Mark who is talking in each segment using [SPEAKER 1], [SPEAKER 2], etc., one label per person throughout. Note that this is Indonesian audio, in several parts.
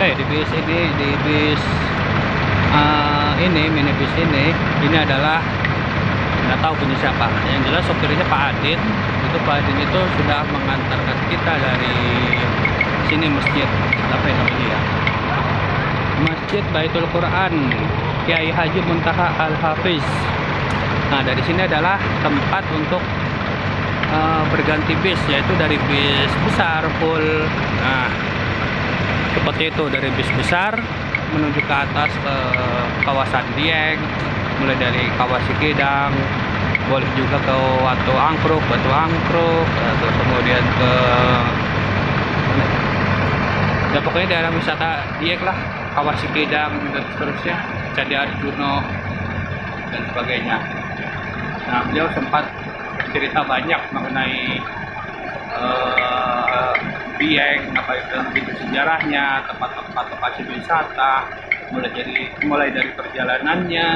[SPEAKER 1] Oke, di bis ini, di bis uh, ini, minibus ini, ini adalah nggak tahu punya siapa. Yang jelas sopirnya Pak Adit. Itu Pak Adit itu sudah mengantarkan kita dari sini masjid apa yang namanya ya? Masjid Baitul Quran Kiai Haji Muntaha Al Hafiz. Nah dari sini adalah tempat untuk uh, berganti bis yaitu dari bis besar full. Nah seperti itu dari bis besar menuju ke atas ke kawasan Dieng mulai dari kawasan Gedang boleh juga ke Watu Angkruk Batu Angkruk kemudian ke ya? Pokoknya daerah wisata Dieng lah kawasan Gedang dan seterusnya Candi Arjuno dan sebagainya. Nah beliau sempat cerita banyak mengenai Bieng, apa itu begitu sejarahnya, tempat-tempat lokasi wisata, mulai dari mulai dari perjalanannya,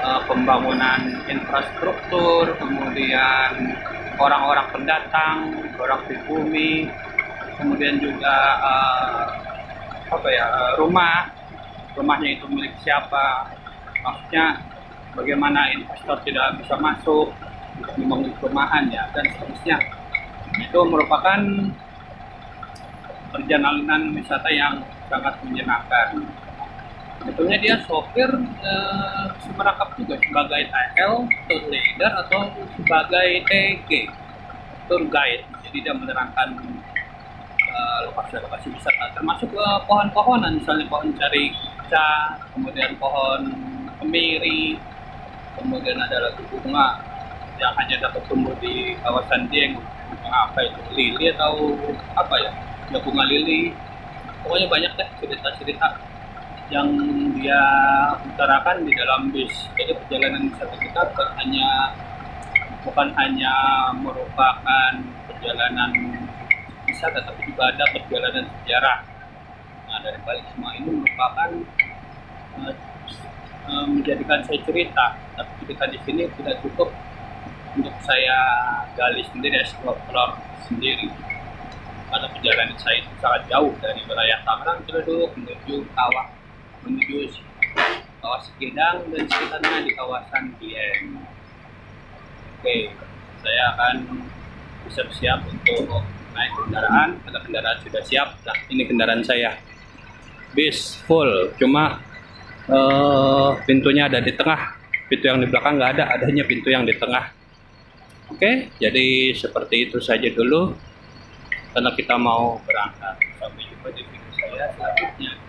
[SPEAKER 1] uh, pembangunan infrastruktur, kemudian orang-orang pendatang, orang pribumi, kemudian juga uh, apa ya uh, rumah, rumahnya itu milik siapa, maksudnya bagaimana investor tidak bisa masuk membangun perumahan ya. Dan seterusnya. Itu merupakan perjalanan wisata yang sangat menyenangkan. Sebetulnya dia sopir eh, juga sebagai TL, tour leader atau sebagai TG, tour guide. Jadi dia menerangkan eh, lokasi-lokasi wisata, termasuk eh, pohon-pohonan, misalnya pohon carica, kemudian pohon kemiri, kemudian ada lagi bunga yang hanya dapat tumbuh di kawasan Dieng, apa itu lili atau apa ya? Ada bunga lili. Pokoknya banyak deh cerita-cerita yang dia utarakan di dalam bis. Jadi perjalanan wisata kita bukan hanya bukan hanya merupakan perjalanan wisata tapi juga ada perjalanan sejarah. Nah dari balik semua ini merupakan uh, menjadikan saya cerita. Tapi cerita di sini tidak cukup untuk saya gali sendiri explore sendiri pada perjalanan saya itu sangat jauh dari wilayah Tangerang Ciledug menuju kawah menuju kawasan Gedang dan sekitarnya di kawasan Dieng. Oke, saya akan bersiap-siap untuk naik kendaraan. Ada kendaraan sudah siap. Nah, ini kendaraan saya. Bis full, cuma uh, pintunya ada di tengah. Pintu yang di belakang nggak ada, adanya pintu yang di tengah. Oke, jadi seperti itu saja dulu karena kita mau berangkat. Sampai jumpa di video saya selanjutnya.